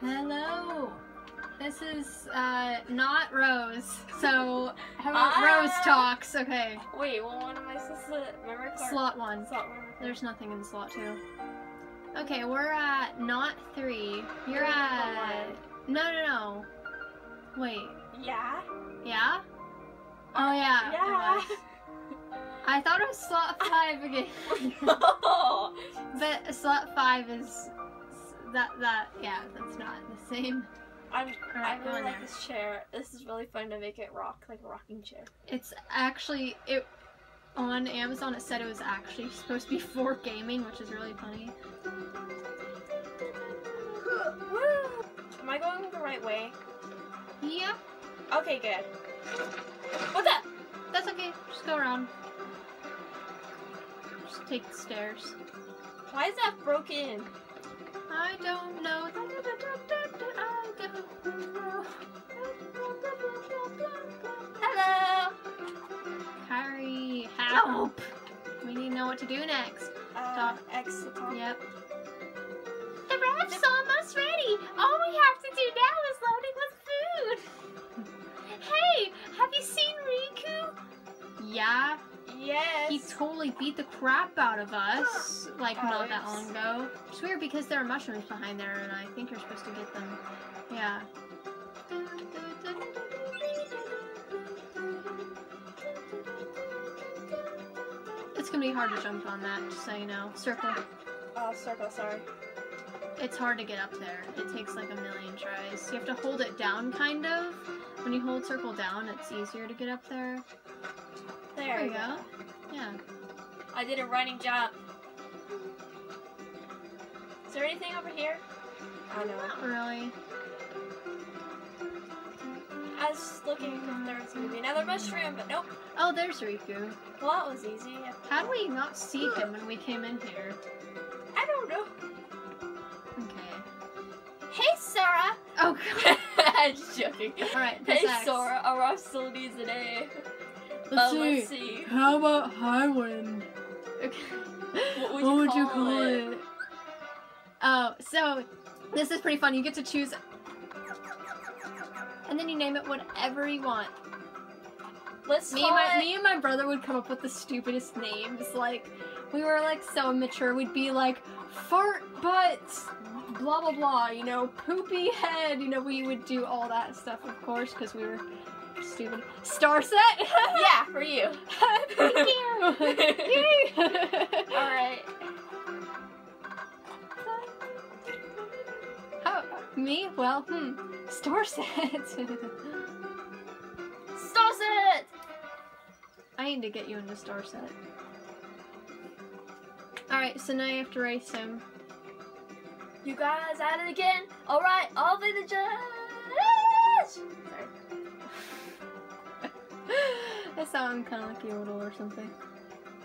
Hello. This is uh not Rose. So how about Ah. Rose talks? Okay. Wait, well, what am I supposed to memory card? Slot one. Slot one. There's nothing in slot two. Okay, we're at not three. You're at no no no. Wait. Yeah. Yeah? Oh yeah. Yeah. I thought it was slot five again. no. but slot five is that that yeah, that's not the same. I'm. Alright, I really like there. this chair. This is really fun to make it rock, like a rocking chair. It's actually it on Amazon. It said it was actually supposed to be for gaming, which is really funny. Am I going the right way? Yeah, Okay, good. What the? that's okay. Just go around. Just take the stairs. Why is that broken? I don't know. I don't know. Hello. Kairi, help! We need to know what to do next. Uh, Stop. To. Yep. The wrap's almost ready. All we have to do now is load it with food. hey, have you seen Riku? Yeah, Yes. he totally beat the crap out of us, like not that long ago. It's weird because there are mushrooms behind there, and I think you're supposed to get them. Yeah. It's gonna be hard to jump on that, just so you know. Circle. Oh, circle. Sorry. It's hard to get up there. It takes like a million tries. You have to hold it down, kind of. When you hold circle down, it's easier to get up there. There, we go. Yeah. I did a running jump. Is there anything over here? I know. Not really. I was just looking if there was gonna be another mushroom, but nope. Oh, there's Riku. Well, that was easy. How do we not see him when we came in here? I don't know. Okay. Hey, Sora. Oh god. I'm just joking. Alright, Hey. Sora. Our rock still needs an A. Let's Uh, see. let's see. How about Highwind? Okay. What would what you would you call call it? it? Oh, so this is pretty fun. You get to choose, and then you name it whatever you want. Let's Me call and my it. me and my brother would come up with the stupidest names. Like we were like so immature. We'd be like fart butts, blah blah blah. You know, poopy head. You know, we would do all that stuff, of course, because we were stupid. Star set. yeah, for you. Thank you. Yay. All right. How, me? Well, hmm. Star set. Stop it. I need to get you into Star Set. Alright, so now you have to race him. You guys at it again? All right, I'll be the judge. I sound kind of like Yoda or something.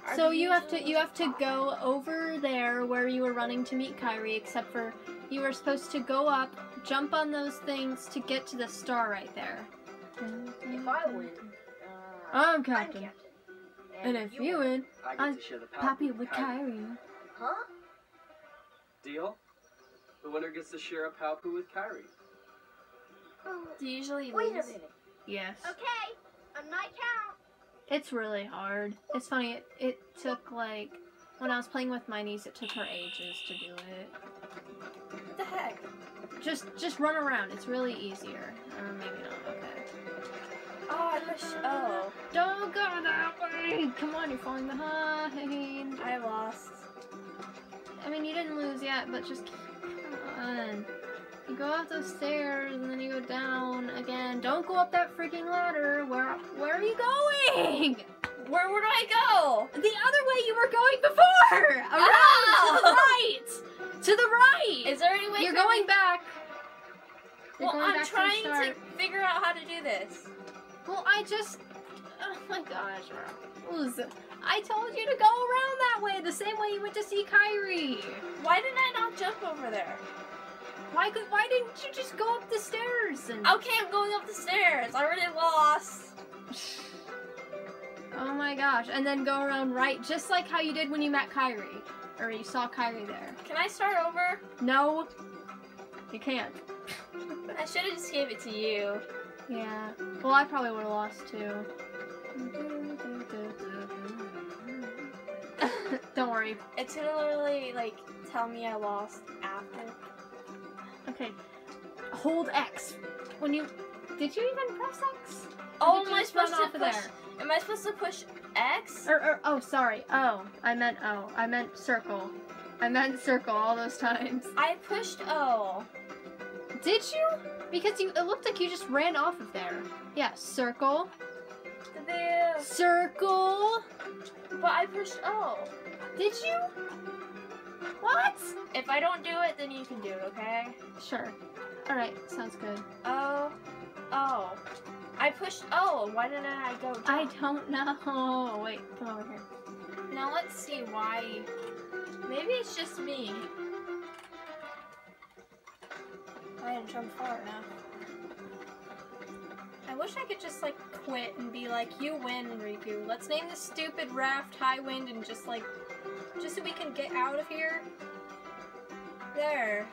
Are So you have to you have to go over there where you were running to meet Kairi, except for you were supposed to go up, jump on those things to get to the star right there. If I win, uh, I'm I'm captain. captain. And if you win, I get I'm to share the power happy with Kairi. Huh? Deal? The winner gets to share a Paopu with Kairi. Do you usually Wait a minute. Yes. Okay, on my count. It's really hard. It's funny. It, it took like when I was playing with my niece, it took her ages to do it. What the heck? Just just run around. It's really easier. Or maybe not. Okay. Oh, I wish. Oh, Don't go that way. Come on, you're falling behind. I lost. I mean, you didn't lose yet, but just come on. You go up those stairs and then you go down again. Don't go up that freaking ladder. Where where are you going? Where would I go? The other way you were going before. Around to the Oh! right. To the right. Is there any way? You're going me- back. You're Well, going I'm back trying to, to, figure out how to do this. Well, I just. Oh my gosh, Rose. I told you to go around that way, the same way you went to see Kairi. Why didn't I not jump over there? Why could? Why didn't you just go up the stairs and? Okay, I'm going up the stairs. I already lost. Oh my gosh! And then go around right, just like how you did when you met Kairi, or you saw Kairi there. Can I start over? No. You can't. I should have just gave it to you. Yeah. Well, I probably would have lost too. Don't worry. It's gonna literally like tell me I lost after. Okay. Hold X. When you did you even press X? Oh, am I supposed to push? there? Am I supposed to push X? Or, or oh, sorry. Oh, I meant O. I meant circle. I meant circle all those times. I pushed O. Did you? Because you it looked like you just ran off of there. Yeah, circle. There. Circle. But I pushed O. Did you? What? If I don't do it, then you can do it, okay? Sure. All right, sounds good. O. Pushed O. Oh, why didn't I go down? I don't know. Wait, come over here. Now let's see why. Maybe it's just me. I didn't jump far enough. I wish I could just like quit and be like, you win, Riku. Let's name this stupid raft High Wind and just like, just so we can get out of here. There.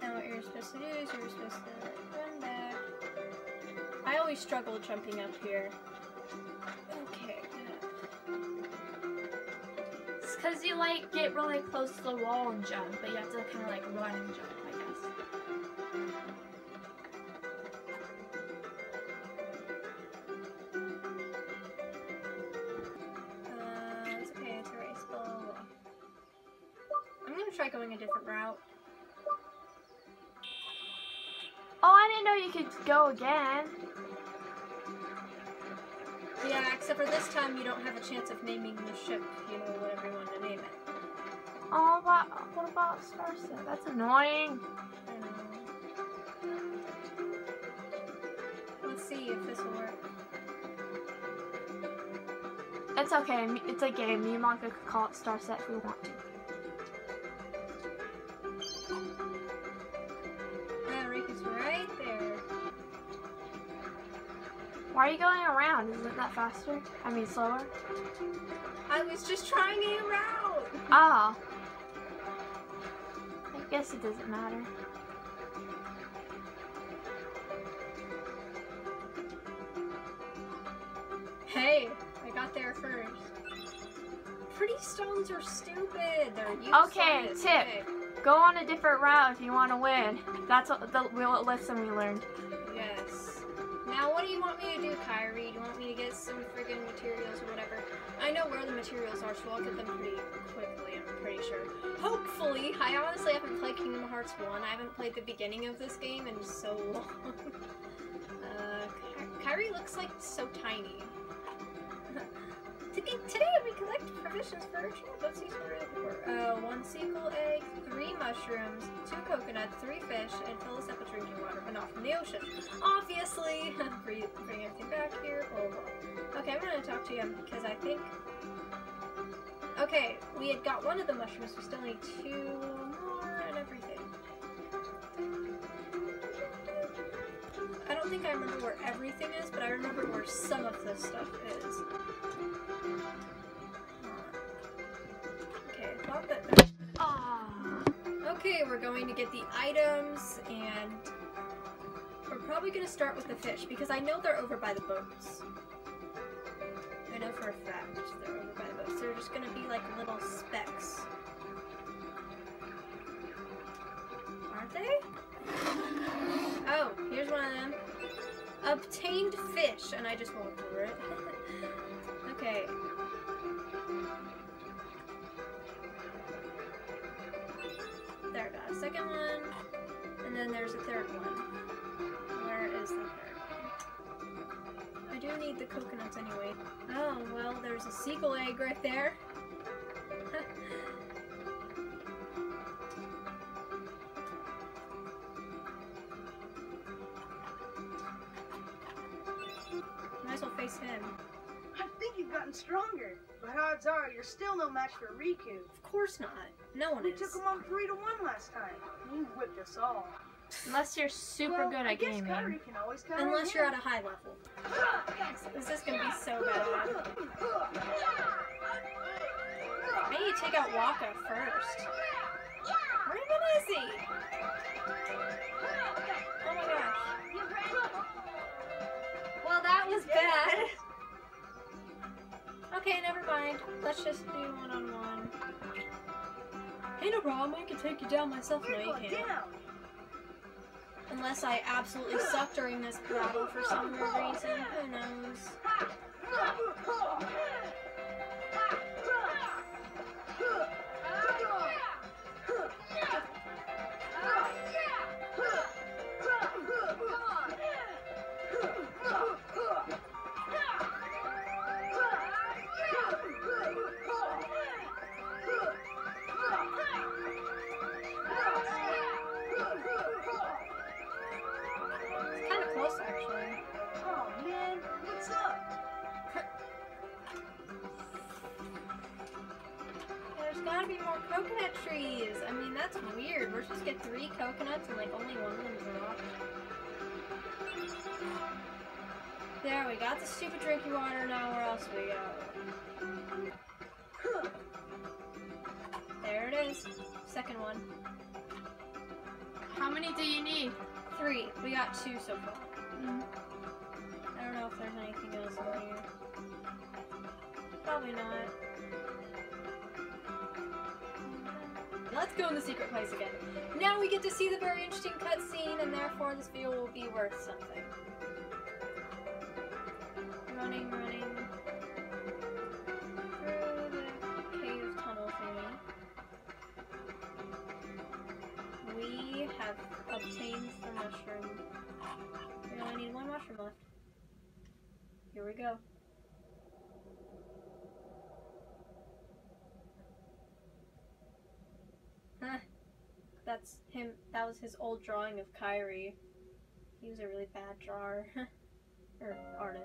Now what you're supposed to do is you're supposed to run back. I always struggle jumping up here. Okay. It's because you like get really close to the wall and jump, but you have to kind of like run and jump, I guess. Uh, it's okay, it's. I'm gonna try going a different route. Oh, I didn't know you could go again. Yeah, except for this time you don't have a chance of naming the ship, you know, whatever you want to name it. Oh, what, what about Starset? That's annoying. I know. Let's see if this will work. It's okay. It's a game. Me and Monica could call it Starset if we want to. Why are you going around? Isn't that faster? I mean, slower? I was just trying a route. Oh. I guess it doesn't matter. Hey, I got there first. Pretty stones are stupid. They're useless. Okay, tip. Go on a different route if you want to win. That's what the real lesson we learned. Want me to do, Kairi? Do you want me to get some friggin' materials or whatever? I know where the materials are, so I'll get them pretty quickly, I'm pretty sure. Hopefully! I honestly haven't played Kingdom Hearts 1. I haven't played the beginning of this game in so long. uh, Ky- Kyrie looks like so tiny. Today we collect provisions for our trip. Let's see what. Uh, one seagull egg, three mushrooms, two coconuts, three fish, and fill us up with drinking water, but not from the ocean. Obviously! bring, everything back here, blah. Okay, I'm gonna talk to you because I think... Okay, we had got one of the mushrooms, we still need two more and everything. I don't think I remember where everything is, but I remember where some of this stuff is. Okay, we're going to get the items, and we're probably going to start with the fish because I know they're over by the boats. I know for a fact they're over by the boats. They're just going to be like little specks. Aren't they? Oh, here's one of them. Obtained fish, and I just walked over it. okay. And then there's a third one. Where is the third one? I do need the coconuts anyway. Oh, well, there's a seagull egg right there. Might as well face him. I think you've gotten stronger, but odds are you're still no match for Riku. Of course not. No one We is. took him on three to one last time. He whipped us all. Unless you're super well, good at gaming. Unless you're at a high level. This is gonna be so bad. Maybe take out Wakka first. Where even is he? Oh my gosh. Well, that was bad. Okay, never mind. Let's just do one -on -one. Hey, no problem. I can take you down myself. No, you can't. Unless I absolutely suck during this battle for some weird reason. Who knows? Gotta be more coconut trees. I mean, that's weird. We're supposed to get three coconuts and like only one of them's rock. There, we got the stupid drinking water. Now where else we go? There it is. Second one. How many do you need? Three. We got two so far. Mm. I don't know if there's anything else in here. Probably not. Let's go in the secret place again. Now we get to see the very interesting cutscene, and therefore this video will be worth something. Running, running through the cave tunnel thingy. We have obtained the mushroom. We only need one mushroom left. Here we go. Huh. That's him. That was his old drawing of Kairi. He was a really bad drawer. or artist.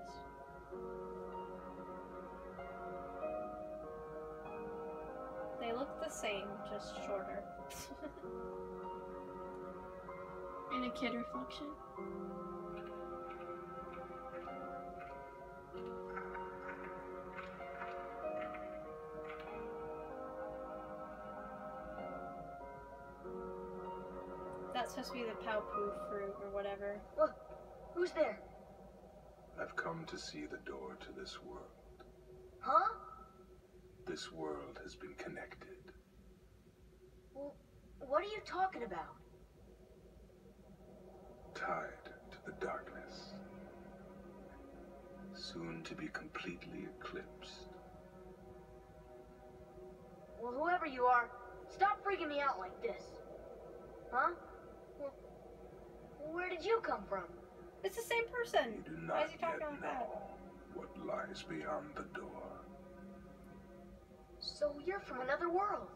They look the same, just shorter. In a kid reflection. That's supposed to be the Paopu fruit or whatever. Who's there? I've come to see the door to this world. Huh? This world has been connected. Well, What are you talking about? tied to the darkness, soon to be completely eclipsed. Well, whoever you are, stop freaking me out like this. Huh? Well, where did you come from? It's the same person. You do Why not is he talking yet like that? know what lies beyond the door. So you're from another world.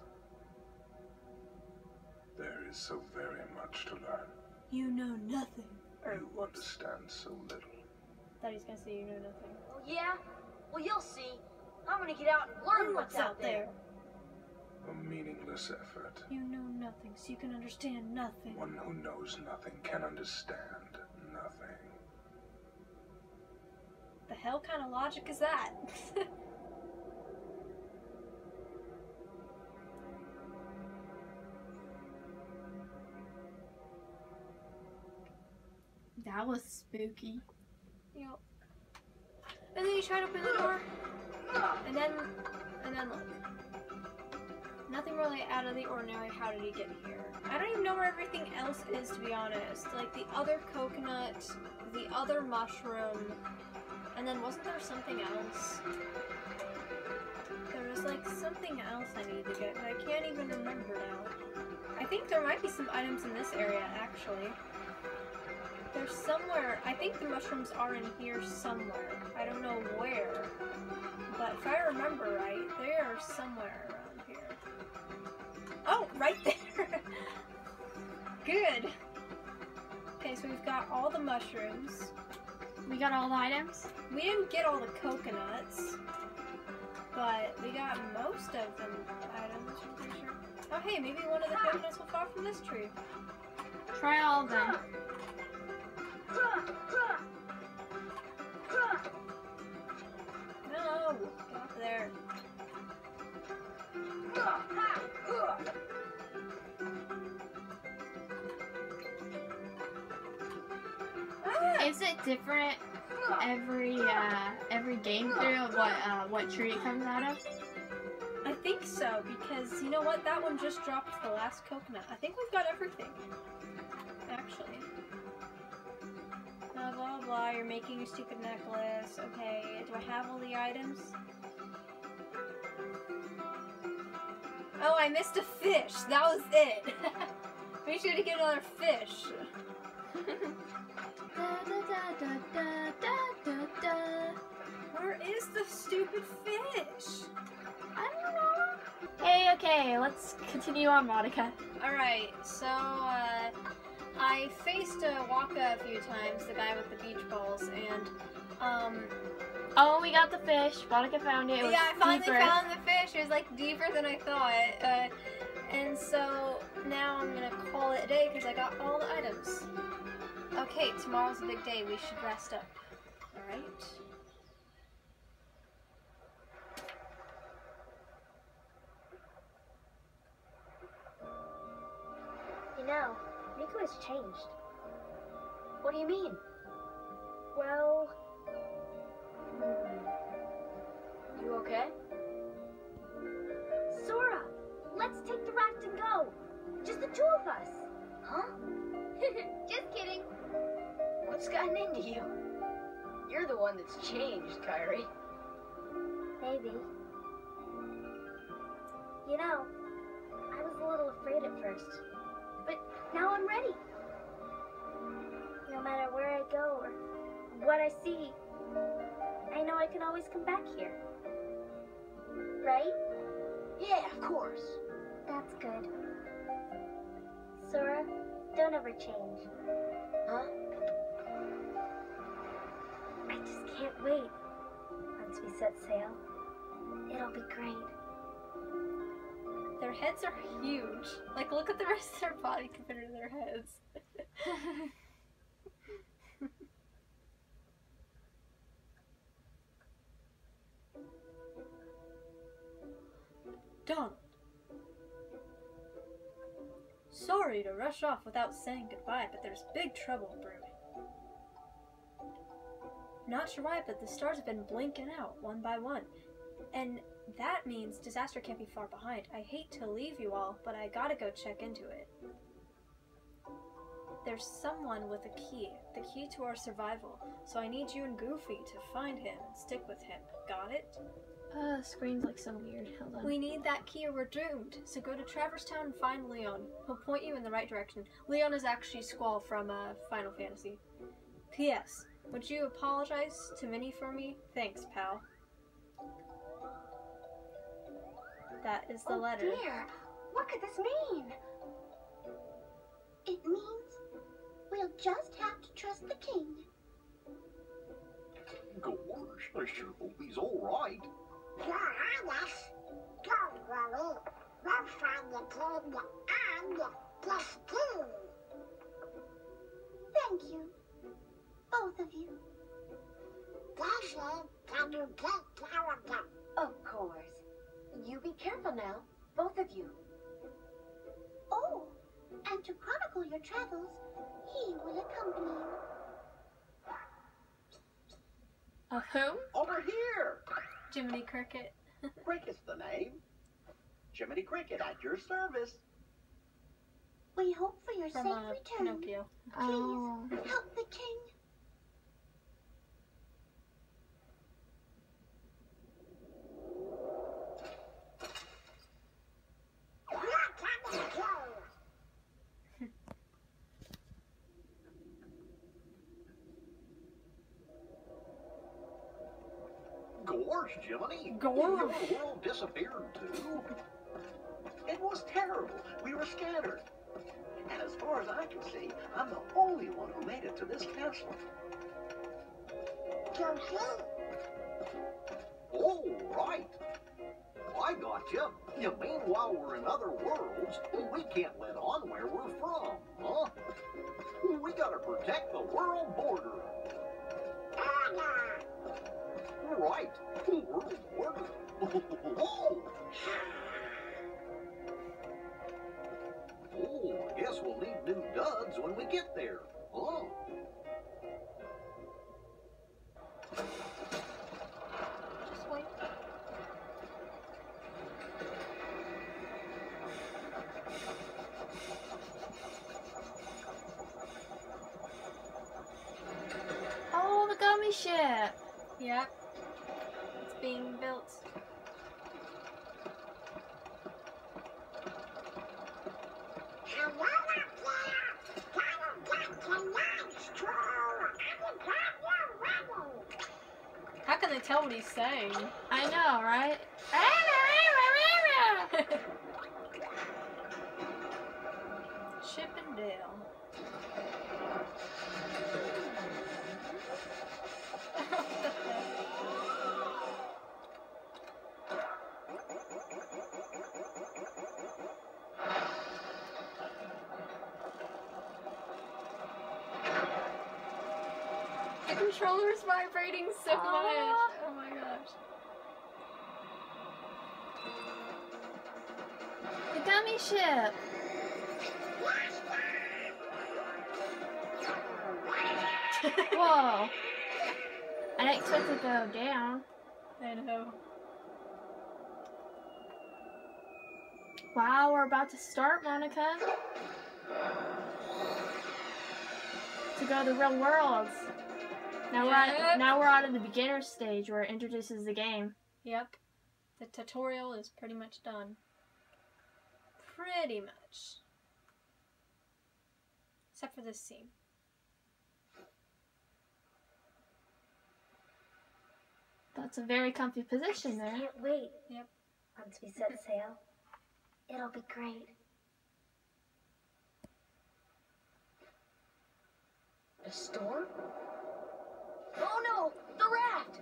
There is so very much to learn. You know nothing. Or you whoops. understand so little. Thought he was gonna say you know nothing. Oh, yeah? Well, you'll see. I'm gonna get out and learn what's out there. A meaningless effort. You know nothing, so you can understand nothing. One who knows nothing can understand nothing. The hell kind of logic is that? That was spooky. yep. And then you try to open the door, and then, and then look. Nothing really out of the ordinary. How did he get here? I don't even know where everything else is, to be honest. Like the other coconut, the other mushroom, and then wasn't there something else? There was like something else I needed to get, but I can't even remember now. I think there might be some items in this area, actually. There's somewhere, I think the mushrooms are in here somewhere. I don't know where. But if I remember right, they are somewhere. Oh, right there! Good! Okay, so we've got all the mushrooms. We got all the items? We didn't get all the coconuts, but we got most of them items, I'm pretty sure. Oh hey, maybe one of the coconuts will fall from this tree. Try all of them. No! Get up there. Is it different every uh every game through of what uh what tree it comes out of? I think so because you know what? That one just dropped the last coconut. I think we've got everything. Actually. Blah blah blah. You're making your stupid necklace. Okay. Do I have all the items? Oh, I missed a fish. That was it. Make sure to get another fish. Where is the stupid fish? I don't know. Hey, okay, let's continue on, Monica. Alright, so, uh, I faced a Wakka a few times, the guy with the beach balls, and, um, Oh, we got the fish. Monica found it. it yeah, I finally deeper. found the fish. It was, like, deeper than I thought, uh, and so, now I'm gonna call it a day because I got all the items. Okay, tomorrow's a big day. We should rest up. Alright? You know, Riku has changed. What do you mean? Well, hmm. you okay? Sora, let's take the raft and go. Just the two of us. Huh? Just kidding. What's gotten into you? You're the one that's changed, Kairi. Maybe. You know, I was a little afraid at first, but now I'm ready. No matter where I go or what I see, I know I can always come back here. Right? Yeah, of course. That's good. Sora, don't ever change. Huh? I just can't wait. Once we set sail, it'll be great. Their heads are huge. Like, look at the rest of their body compared to their heads. Donald. Sorry to rush off without saying goodbye, but there's big trouble brewing. Not sure why, but the stars have been blinking out one by one. And that means disaster can't be far behind. I hate to leave you all, but I gotta go check into it. There's someone with a key, the key to our survival. So I need you and Goofy to find him and stick with him. Got it? Uh, screen's like so weird. Hold on. We need that key or we're doomed. So go to Traverse Town and find Leon. He'll point you in the right direction. Leon is actually Squall from uh, Final Fantasy. P.S. Would you apologize to Minnie for me? Thanks, pal. That is the oh letter. dear, what could this mean? It means we'll just have to trust the king. Gosh, I sure hope he's all right. Yes. Don't worry. We'll find the king and this king. Thank you. Both of you. Daisy, can you take care of them? Of course. You be careful now, both of you. Oh, and to chronicle your travels, he will accompany you. Of whom? Over here! Jiminy Cricket. Cricket's the name. Jiminy Cricket at your service. We hope for your From safe uh, return. Pinocchio. Oh. Help the king. Oh, right. I got you. Mean while we're in other worlds, we can't let on where we're from, huh? We gotta protect the world border. order. Right. World border. oh, oh, I guess we'll need new duds when we get there, huh? Just wait. Yep. It's being built. How can they tell what he's saying? I know, right? Chip 'n Dale. The controller's vibrating so ah. much. Oh my gosh. The Gummi ship. Whoa. I didn't expect to go down. I know. Wow, we're about to start, Monica. To go to the real world. Now we're Yep. on, now we're on to the beginner stage where it introduces the game. Yep. The tutorial is pretty much done. Pretty much. Except for this scene. That's a very comfy position there. Can't wait. Yep. Once we set sail, it'll be great. A storm? Oh no! The raft!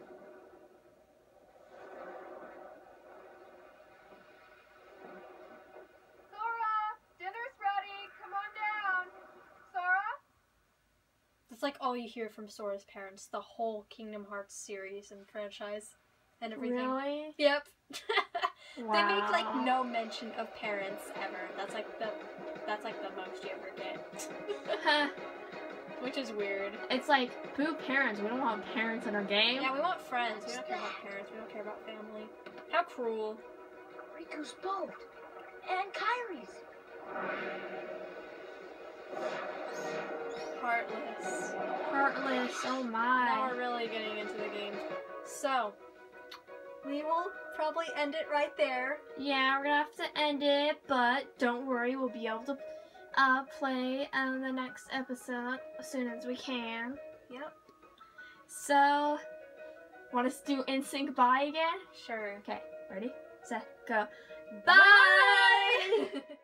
Sora, dinner's ready. Come on down. Sora? That's like all you hear from Sora's parents, the whole Kingdom Hearts series and franchise and everything. Really? Yep. Wow. They make like no mention of parents ever. That's like the that's like the most you ever get. Huh. Which is weird. it's like, boo parents. We don't want parents in our game. Yeah, we want friends. We don't care about parents. We don't care about family. How cruel. Riku's boat! And Kairi's! Heartless. Heartless. Oh my. Now we're really getting into the game. So, we will probably end it right there. Yeah, we're gonna have to end it, but don't worry, we'll be able to uh, play on the next episode as soon as we can. Yep. So, want us to do NSYNC bye again? Sure. Okay, ready, set, go. Bye! Bye!